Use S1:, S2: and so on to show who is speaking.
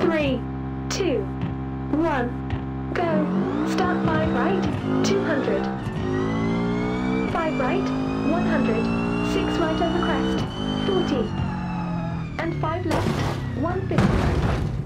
S1: three, two, one, go. Start five right, 200. Five right, 100. Six right over crest, 40. And five left, 150.